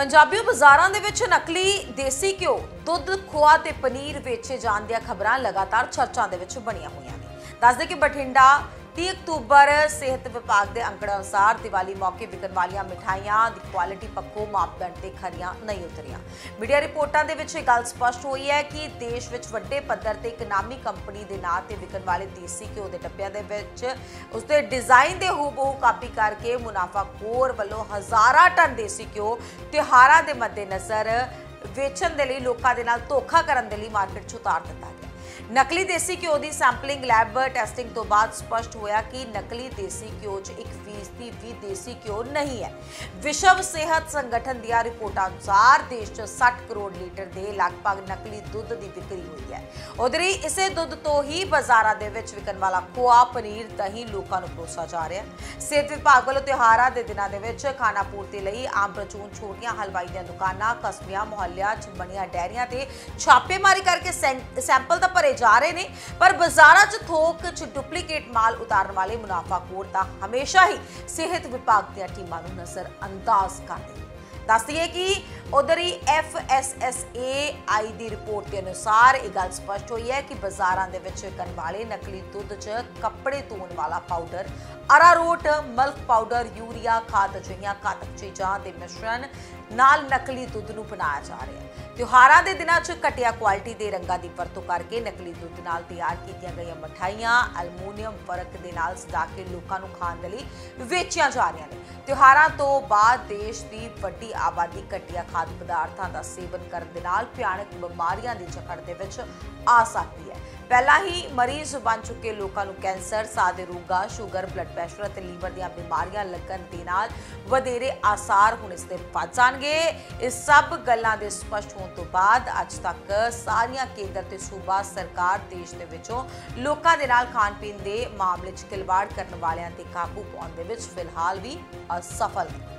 ਪੰਜਾਬੀ ਬਾਜ਼ਾਰਾਂ ਦੇ ਵਿੱਚ ਨਕਲੀ ਦੇਸੀ ਘਿਓ, ਦੁੱਧ, ਖੋਆ ਤੇ ਪਨੀਰ ਵੇਚੇ ਜਾਣ ਦੀਆਂ ਖਬਰਾਂ ਲਗਾਤਾਰ ਚਰਚਾ ਦੇ ਵਿੱਚ ਬਣੀਆਂ ਹੋਈਆਂ ਨੇ। ਦੱਸਦੇ ਕਿ ਬਠਿੰਡਾ 30 ਅਕਤੂਬਰ ਸਿਹਤ ਵਿਭਾਗ ਦੇ ਅੰਕੜਿਆਂ ਅਨੁਸਾਰ ਦੀਵਾਲੀ ਮੌਕੇ ਵਿਕਣ ਵਾਲੀਆਂ ਮਿਠਾਈਆਂ ਦੀ ਕੁਆਲਿਟੀ ਪੱਖੋਂ ਮਾਪਦੰਡ ਤੇ ਖਰੀਆਂ ਨਹੀਂ ਉਤਰੀਆਂ। ਮੀਡੀਆ ਰਿਪੋਰਟਾਂ ਦੇ ਵਿੱਚ ਇਹ ਗੱਲ ਸਪਸ਼ਟ ਹੋਈ ਹੈ ਕਿ ਦੇਸ਼ ਵਿੱਚ ਵੱਡੇ ਪੱਧਰ ਤੇ ਇੱਕ ਨਾਮੀ ਕੰਪਨੀ ਦੇ ਨਾਂ ਤੇ ਵਿਕਣ ਵਾਲੇ ਦੇਸੀ ਘਿਓ ਦੇ ਡੱਬਿਆਂ ਦੇ ਵਿੱਚ ਉਸਦੇ ਡਿਜ਼ਾਈਨ ਦੇ ਹੂਬਹੂ ਕਾਪੀ ਕਰਕੇ ਮੁਨਾਫਾਖੋਰ ਵੱਲੋਂ ਹਜ਼ਾਰਾਂ ਟਨ ਦੇਸੀ ਘਿਓ ਤਿਉਹਾਰਾਂ ਦੇ ਮੱਦੇਨਜ਼ਰ ਵੇਚਣ ਦੇ ਲਈ ਲੋਕਾਂ ਦੇ ਨਾਲ ਧੋਖਾ ਕਰਨ ਦੇ ਲਈ ਮਾਰਕੀਟ 'ਚ ਉਤਾਰ ਦਿੱਤਾ ਨਕਲੀ ਦੇਸੀ ਘਿਓ ਦੀ ਸੈਂਪਲਿੰਗ ਲੈਬ ਟੈਸਟਿੰਗ ਤੋਂ ਬਾਅਦ ਸਪਸ਼ਟ ਹੋਇਆ ਕਿ ਨਕਲੀ ਦੇਸੀ ਘਿਓ 'ਚ 1% ਵੀ ਦੇਸੀ ਘਿਓ ਨਹੀਂ ਹੈ। ਵਿਸ਼ਵ ਸਿਹਤ ਸੰਗਠਨ ਦੀਆਂ ਰਿਪੋਰਟਾਂ ਅਨੁਸਾਰ ਦੇਸ਼ 'ਚ 60 ਕਰੋੜ ਲੀਟਰ ਦੇ ਲਗਭਗ ਨਕਲੀ ਦੁੱਧ ਦੀ ਵਿਕਰੀ ਹੋਈ ਹੈ। ਉਧਰ ਹੀ ਇਸੇ ਦੁੱਧ ਤੋਂ ਹੀ ਬਾਜ਼ਾਰਾਂ ਦੇ ਵਿੱਚ ਵਿਕਣ ਵਾਲਾ ਖੋਆ, ਪਨੀਰ, ਦਹੀਂ ਲੋਕਾਂ ਨੂੰ ਪਰੋਸਿਆ ਜਾ ਰਿਹਾ ਸਿਹਤ ਵਿਭਾਗ ਵੱਲੋਂ ਤਿਉਹਾਰਾਂ ਦੇ ਦਿਨਾਂ ਦੇ ਵਿੱਚ ਖਾਣਾ ਪੂਰਤੀ ਲਈ ਆਮ ਪ੍ਰਚੂਨ ਛੋਟੀਆਂ ਹਲਵਾਈ ਦੀਆਂ ਦੁਕਾਨਾਂ, ਕਸਬਿਆਂ, ਮੁਹੱਲਿਆਂ 'ਚ ਬਣੀਆਂ ਡੈਰੀਆਂ ਤੇ ਛਾਪੇਮਾਰੀ ਕਰਕੇ ਸੈਂ- ਸੈਂਪਲ ਤਾਂ ਭਰੇ ਜਾ ਰਹੇ ਨੇ, ਪਰ ਬਾਜ਼ਾਰਾਂ 'ਚ ਥੋਕ 'ਚ ਡੁਪਲੀਕੇਟ ਮਾਲ ਉਤਾਰਨ ਵਾਲੇ ਮੁਨਾਫਾਖੋਰ ਤਾਂ ਹਮੇਸ਼ਾ ਹੀ ਸਿਹਤ ਵਿਭਾਗ ਦੀਆਂ ਟੀਮਾਂ ਨੂੰ ਨਜ਼ਰ ਅੰਦਾਜ਼ ਕਰਦੇ ਨੇ। ਦੱਸਦੀਏ ਕਿ ਉਧਰ ਹੀ FSSA ਆਈ ਦੀ ਰਿਪੋਰਟ ਦੇ ਅਨੁਸਾਰ ਇਹ ਗੱਲ ਸਪਸ਼ਟ ਹੋਈ ਹੈ ਕਿ ਬਾਜ਼ਾਰਾਂ ਦੇ ਵਿੱਚ ਵਿਕਣ ਵਾਲੇ ਨਕਲੀ ਦੁੱਧ 'ਚ ਕੱਪੜੇ ਧੋਣ ਵਾਲਾ powder arrowroot milk powder urea, ਖਾਦ ਜਿਹੀਆਂ ਘਾਤਕ ਚੀਜ਼ਾਂ ਦੇ ਮਿਸ਼ਰਣ ਨਾਲ ਨਕਲੀ ਦੁੱਧ ਨੂੰ ਬਣਾਇਆ ਜਾ ਰਿਹਾ ਹੈ। ਤਿਉਹਾਰਾਂ ਦੇ ਦਿਨਾਂ 'ਚ ਘਟੀਆ ਕੁਆਲਿਟੀ ਦੇ ਰੰਗਾਂ ਦੀ ਵਰਤੋਂ ਕਰਕੇ ਨਕਲੀ ਦੁੱਧ ਨਾਲ ਤਿਆਰ ਕੀਤੀਆਂ ਗਈਆਂ ਮਠਾਈਆਂ ਐਲੂਮੀਨੀਅਮ ਫ਼ਰਕ ਦੇ ਨਾਲ ਸਜਾ ਕੇ ਲੋਕਾਂ ਨੂੰ ਖਾਣ ਦੇ ਲਈ ਵੇਚੀਆਂ ਜਾ ਰਹੀਆਂ ਨੇ। ਤਿਉਹਾਰਾਂ ਤੋਂ ਬਾਅਦ ਦੇਸ਼ ਦੀ ਵੱਡੀ ਆਬਾਦੀ ਘਟੀਆ ਖਾਦ ਪਦਾਰਥਾਂ ਦਾ ਸੇਵਨ ਕਰਨ ਦੇ ਨਾਲ ਭਿਆਨਕ ਬਿਮਾਰੀਆਂ ਦੀ ਜਕੜ ਦੇ ਵਿੱਚ ਆ ਸਕਦੀ ਹੈ। ਪਹਿਲਾਂ ਹੀ ਮਰੀਜ਼ ਬਣ ਚੁੱਕੇ ਲੋਕਾਂ ਨੂੰ ਕੈਂਸਰ, ਸਾਹ ਦੇ ਰੋਗਾਂ, ਸ਼ੂਗਰ ਬਲੱਡ ਪ੍ਰੈਸ਼ਰ ਅਤੇ ਲੀਵਰ ਦੀਆਂ ਬਿਮਾਰੀਆਂ ਲੱਗਣ ਦੇ ਨਾਲ ਵਧੇਰੇ ਆਸਾਰ ਹੁਣ ਇਸ ਦੇ ਵੱਧ ਜਾਣਗੇ। ਇਸ ਸਭ ਗੱਲਾਂ ਦੇ ਸਪਸ਼ਟ ਹੋਣ ਤੋਂ ਬਾਅਦ ਅੱਜ ਤੱਕ ਸਾਰੀਆਂ ਕੇਂਦਰ ਤੇ ਸੂਬਾ ਸਰਕਾਰ ਦੇਸ਼ ਦੇ ਵਿੱਚੋਂ ਲੋਕਾਂ ਦੇ ਨਾਲ ਖਾਣ ਪੀਣ ਦੇ ਮਾਮਲੇ 'ਚ ਖਿਲਵਾੜ ਕਰਨ ਵਾਲਿਆਂ ਤੇ ਕਾਬੂ ਪਾਉਣ ਦੇ ਵਿੱਚ ਫਿਲਹਾਲ ਵੀ ਅਸਫਲ ਹੈ